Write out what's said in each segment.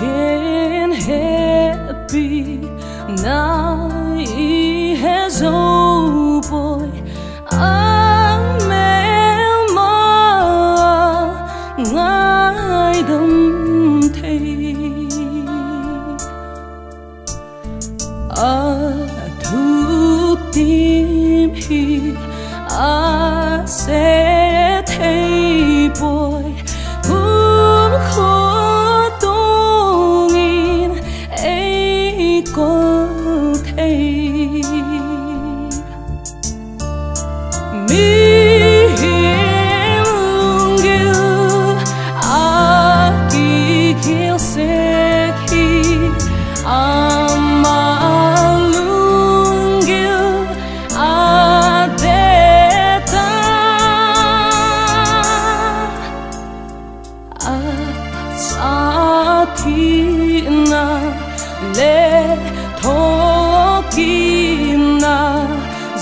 thiên happy nai he zo boy a mel ma ngai dum thei a thu tim hi, a se sa le tho ki na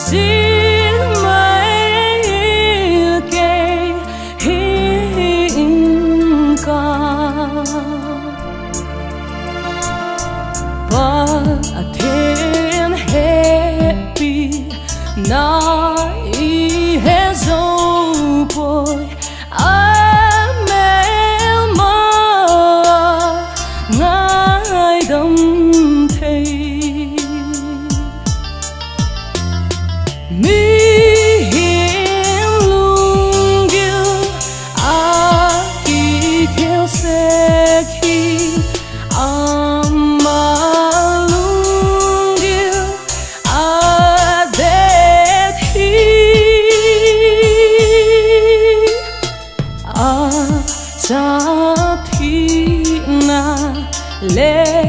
zin mai ke hin ka cha thi na lên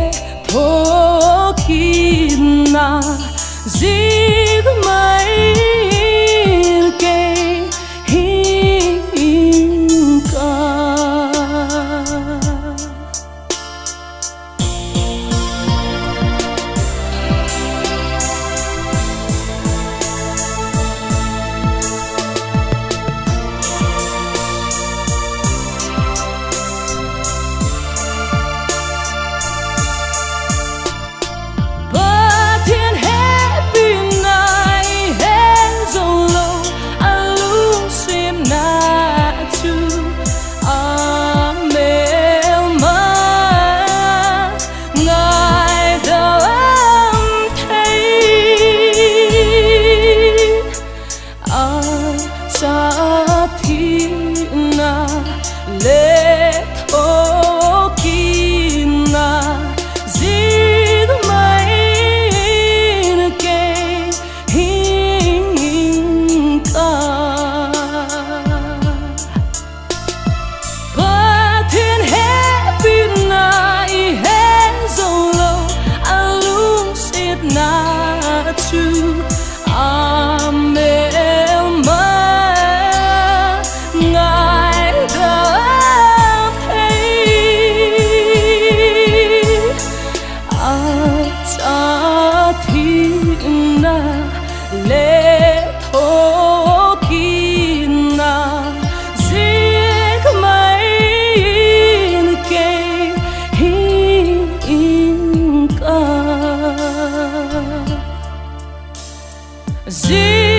Zie